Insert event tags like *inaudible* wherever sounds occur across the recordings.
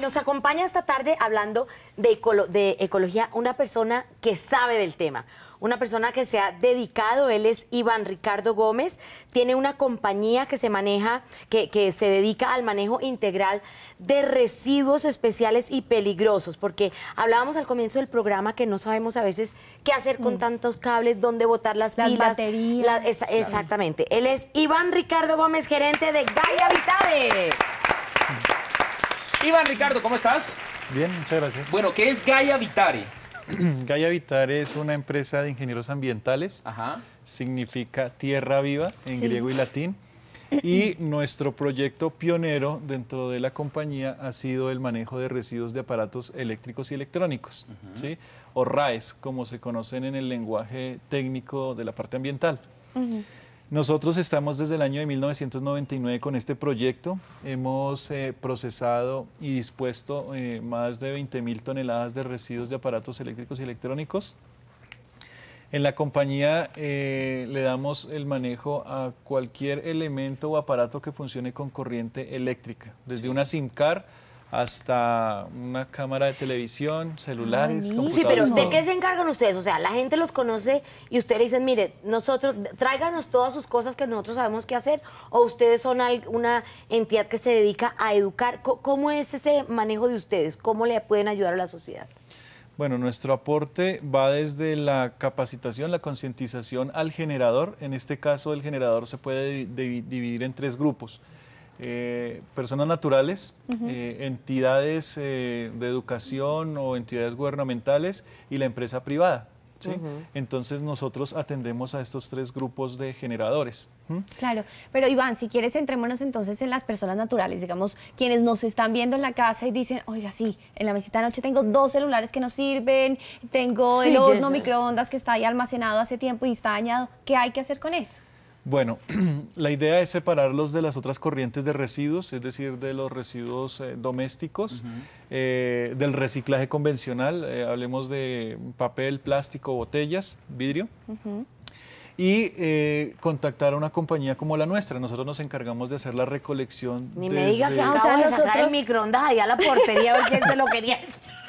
Nos acompaña esta tarde hablando de, de ecología una persona que sabe del tema una persona que se ha dedicado, él es Iván Ricardo Gómez, tiene una compañía que se maneja, que, que se dedica al manejo integral de residuos especiales y peligrosos, porque hablábamos al comienzo del programa que no sabemos a veces qué hacer con mm. tantos cables, dónde botar las, las pilas. baterías. exactamente. Él es Iván Ricardo Gómez, gerente de Gaia Vitale. Iván Ricardo, ¿cómo estás? Bien, muchas gracias. Bueno, ¿qué es Gaia Vitare? *clears throat* Gaia Vitare es una empresa de ingenieros ambientales. Significa tierra viva en griego y latín. Y nuestro proyecto pionero dentro de la compañía ha sido el manejo de residuos de aparatos eléctricos y electrónicos, ¿sí? o RAES, como se conocen en el lenguaje técnico de la parte ambiental. Nosotros estamos desde el año de 1999 con este proyecto. Hemos eh, procesado y dispuesto eh, más de 20 mil toneladas de residuos de aparatos eléctricos y electrónicos. En la compañía eh, le damos el manejo a cualquier elemento o aparato que funcione con corriente eléctrica, desde una SIM card hasta una cámara de televisión, celulares, computadores. Sí, pero ¿de qué se encargan ustedes? O sea, la gente los conoce y ustedes dicen, mire, nosotros, tráiganos todas sus cosas que nosotros sabemos qué hacer, o ustedes son una entidad que se dedica a educar. ¿Cómo es ese manejo de ustedes? ¿Cómo le pueden ayudar a la sociedad? Bueno, nuestro aporte va desde la capacitación, la concientización al generador. En este caso, el generador se puede dividir en tres grupos. Eh, personas naturales, eh, entidades eh, de educación o entidades gubernamentales y la empresa privada. Entonces nosotros atendemos a estos tres grupos de generadores. Claro, pero Iván, si quieres centrémonos entonces en las personas naturales, digamos, quienes nos están viendo en la casa y dicen, oiga, sí, en la mesita de noche tengo dos celulares que no sirven, tengo el horno microondas que está ahí almacenado hace tiempo y está dañado, ¿qué hay que hacer con eso? Bueno, *clears throat* la idea es separarlos de las otras corrientes de residuos, es decir, de los residuos eh, domésticos, eh, del reciclaje convencional, eh, hablemos de papel, plástico, botellas, vidrio. Y contactar a una compañía como la nuestra. Nosotros nos encargamos de hacer la recolección. Ni me diga que acabo de sacar el microondas allá a la portería a ver quién se lo quería. *laughs*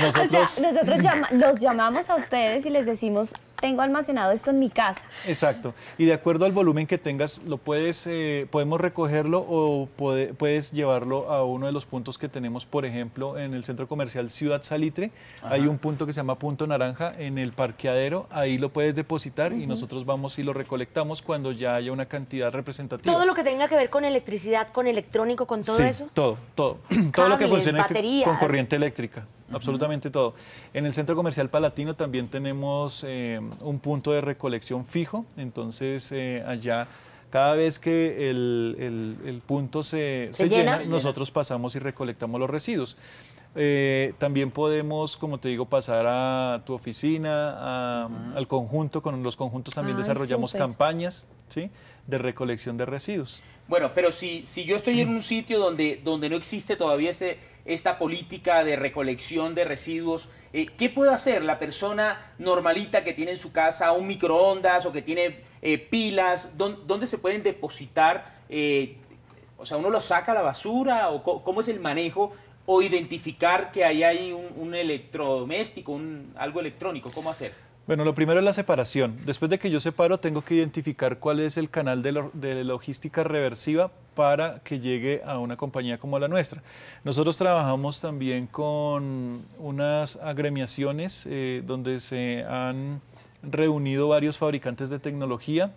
Nosotros, nosotros los llamamos a ustedes y les decimos, tengo almacenado esto en mi casa. Exacto. Y de acuerdo al volumen que tengas, lo puedes, eh, podemos recogerlo o puedes llevarlo a uno de los puntos que tenemos, por ejemplo, en el centro comercial Ciudad Salitre. Hay un punto que se llama Punto Naranja en el parqueadero. Ahí lo puedes depositar y nosotros vamos y lo recolectamos cuando ya haya una cantidad representativa. Todo lo que tenga que ver con electricidad, con electrónico, con todo sí, eso. Todo, todo. *clears throat* todo lo que funcione con corriente eléctrica absolutamente todo. En el centro comercial Palatino también tenemos eh, un punto de recolección fijo, entonces eh, allá cada vez que el, punto se, llena, nosotros pasamos y recolectamos los residuos. Eh, también podemos, como te digo, pasar a tu oficina, al conjunto. Con los conjuntos también desarrollamos campañas ¿sí? de recolección de residuos. Bueno, pero si, si yo estoy en un sitio donde, donde no existe todavía este, esta política de recolección de residuos, eh, ¿qué puede hacer la persona normalita que tiene en su casa un microondas o que tiene eh, pilas? ¿Dónde, se pueden depositar? Eh, o sea, ¿uno lo saca a la basura? ¿O cómo es el manejo? ¿O identificar que ahí hay un, electrodoméstico, un, algo electrónico? ¿Cómo hacer? Bueno, lo primero es la separación. Después de que yo separo, tengo que identificar cuál es el canal de, logística reversiva para que llegue a una compañía como la nuestra. Nosotros trabajamos también con unas agremiaciones eh, donde se han reunido varios fabricantes de tecnología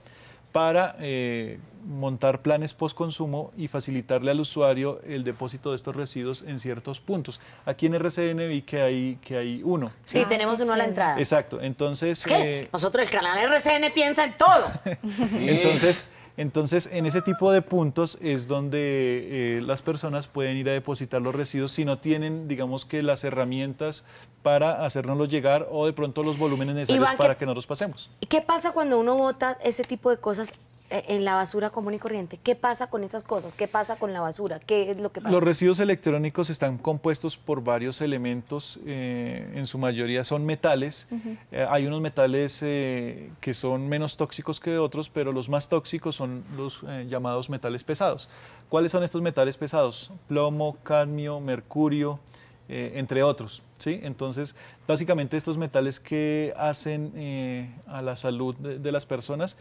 para eh, montar planes post-consumo y facilitarle al usuario el depósito de estos residuos en ciertos puntos. Aquí en RCN vi que hay, que hay uno. Sí, tenemos uno a la entrada. Exacto, entonces... Eh, Nosotros el canal RCN piensa en todo. *laughs* entonces... Entonces, en ese tipo de puntos es donde eh, las personas pueden ir a depositar los residuos si no tienen, digamos que las herramientas para hacérnoslos llegar o de pronto los volúmenes necesarios para que no los pasemos. ¿Y qué pasa cuando uno vota ese tipo de cosas en la basura común y corriente. ¿Qué pasa con esas cosas? ¿Qué pasa con la basura? ¿Qué es lo que pasa? Los residuos electrónicos están compuestos por varios elementos, eh, en su mayoría son metales. Eh, hay unos metales que son menos tóxicos que otros, pero los más tóxicos son los llamados metales pesados. ¿Cuáles son estos metales pesados? Plomo, cadmio, mercurio, entre otros. ¿Sí? Entonces, básicamente estos metales que hacen a la salud de las personas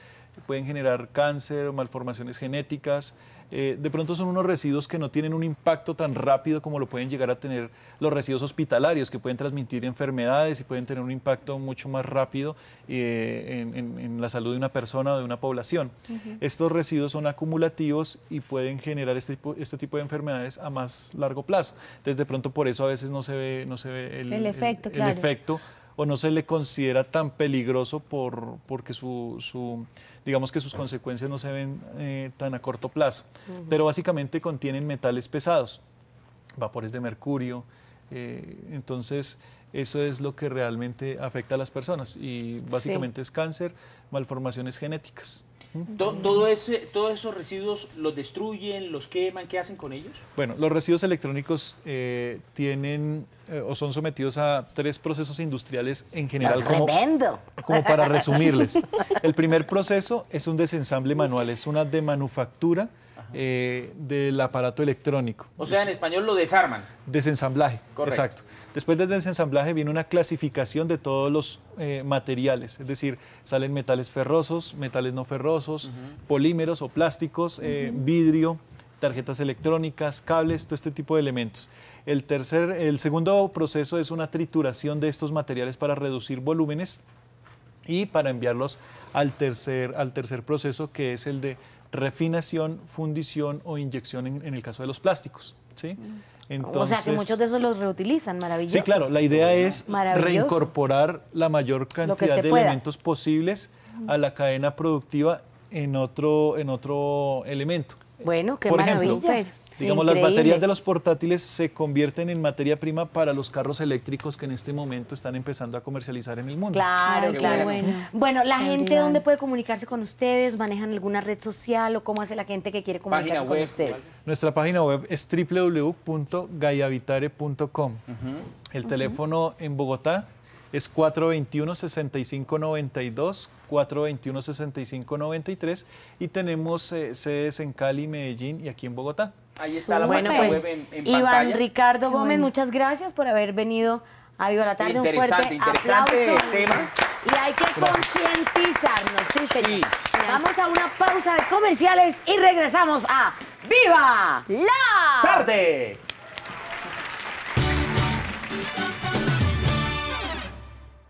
pueden generar cáncer o malformaciones genéticas. Eh, de pronto son unos residuos que no tienen un impacto tan rápido como lo pueden llegar a tener los residuos hospitalarios, que pueden transmitir enfermedades y pueden tener un impacto mucho más rápido eh, en, la salud de una persona o de una población. Estos residuos son acumulativos y pueden generar este tipo, este tipo de enfermedades a más largo plazo. Entonces, de pronto por eso a veces no se ve, no se ve el, efecto, el efecto o no se le considera tan peligroso por, porque su, digamos que sus consecuencias no se ven eh, tan a corto plazo. Pero básicamente contienen metales pesados, vapores de mercurio, eh, entonces eso es lo que realmente afecta a las personas y básicamente es cáncer, malformaciones genéticas. ¿Todo ese, ¿Todos esos residuos los destruyen, los queman? ¿Qué hacen con ellos? Bueno, los residuos electrónicos eh, tienen eh, o son sometidos a tres procesos industriales en general. Como, como para resumirles. El primer proceso es un desensamble manual, es una de manufactura eh, del aparato electrónico. O sea, en español lo desarman. Desensamblaje, Correcto. exacto. Después del desensamblaje viene una clasificación de todos los eh, materiales, es decir, salen metales ferrosos, metales no ferrosos, polímeros o plásticos, eh, vidrio, tarjetas electrónicas, cables, todo este tipo de elementos. El, tercer, el segundo proceso es una trituración de estos materiales para reducir volúmenes y para enviarlos al tercer, al tercer proceso, que es el de refinación, fundición o inyección en, el caso de los plásticos. ¿sí? o sea que muchos de esos los reutilizan, maravilloso. Sí, claro, la idea es reincorporar la mayor cantidad de elementos posibles a la cadena productiva en otro, en otro elemento. Bueno, qué Por maravilla. Digamos, las baterías de los portátiles se convierten en materia prima para los carros eléctricos que en este momento están empezando a comercializar en el mundo. Claro, claro. Bueno, bueno la gente, ¿dónde puede comunicarse con ustedes? ¿Manejan alguna red social o cómo hace la gente que quiere comunicarse con ustedes? Nuestra página web es www.gayavitare.com. El teléfono en Bogotá es 421-6592, 421-6593 y tenemos eh, sedes en Cali, Medellín y aquí en Bogotá. Ahí está la bueno, pues, web en, Iván Ricardo Gómez, muchas gracias por haber venido a Viva la Tarde. Interesante, Un fuerte interesante aplauso. tema. Y hay que concientizarnos, sí, señor. Vamos a una pausa de comerciales y regresamos a Viva la Tarde.